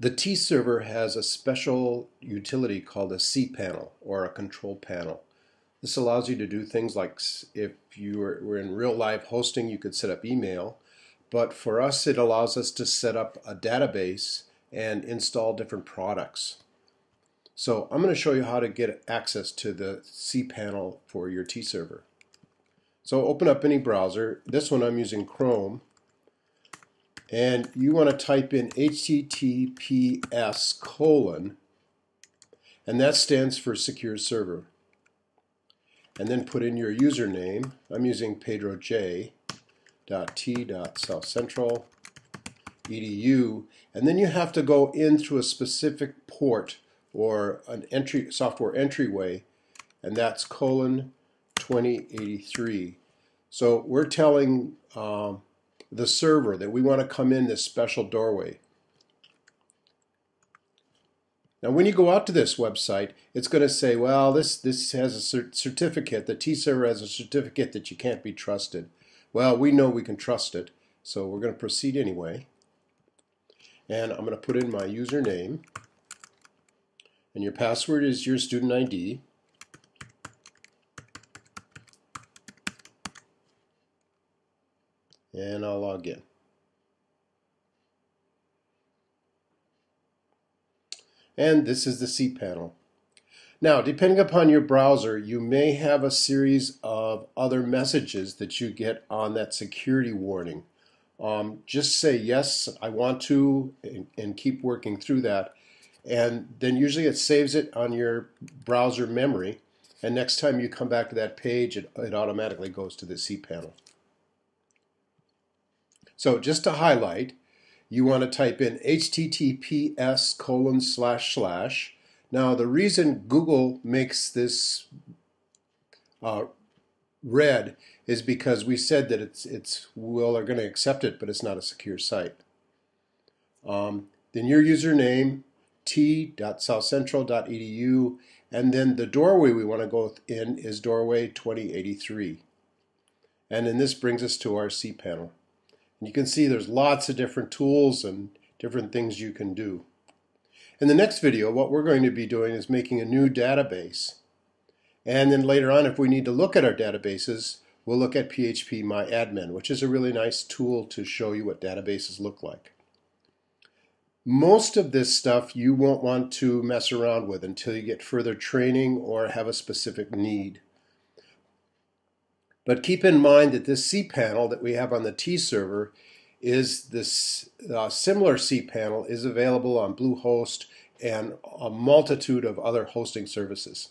The T-Server has a special utility called a cPanel or a control panel. This allows you to do things like if you were in real live hosting, you could set up email. But for us, it allows us to set up a database and install different products. So I'm going to show you how to get access to the cPanel for your T-Server. So open up any browser. This one I'm using Chrome and you want to type in https colon and that stands for secure server. And then put in your username. I'm using pedroj.t.southcentral.edu and then you have to go in through a specific port or an entry software entryway and that's colon 2083 so we're telling um, the server that we want to come in this special doorway. Now when you go out to this website, it's going to say, well, this, this has a certificate, the T-server has a certificate that you can't be trusted. Well, we know we can trust it, so we're going to proceed anyway. And I'm going to put in my username, and your password is your student ID. And I'll log in. And this is the cPanel. Now, depending upon your browser, you may have a series of other messages that you get on that security warning. Um, just say, yes, I want to, and, and keep working through that. And then usually it saves it on your browser memory. And next time you come back to that page, it, it automatically goes to the cPanel. So just to highlight, you want to type in https colon slash slash. Now the reason Google makes this uh, red is because we said that it's it's well are going to accept it, but it's not a secure site. Um, then your username t.southcentral.edu and then the doorway we want to go in is doorway 2083. And then this brings us to our cPanel. And you can see there's lots of different tools and different things you can do. In the next video, what we're going to be doing is making a new database. And then later on, if we need to look at our databases, we'll look at phpMyAdmin, which is a really nice tool to show you what databases look like. Most of this stuff you won't want to mess around with until you get further training or have a specific need. But keep in mind that this cPanel that we have on the T server is this uh, similar cPanel is available on Bluehost and a multitude of other hosting services.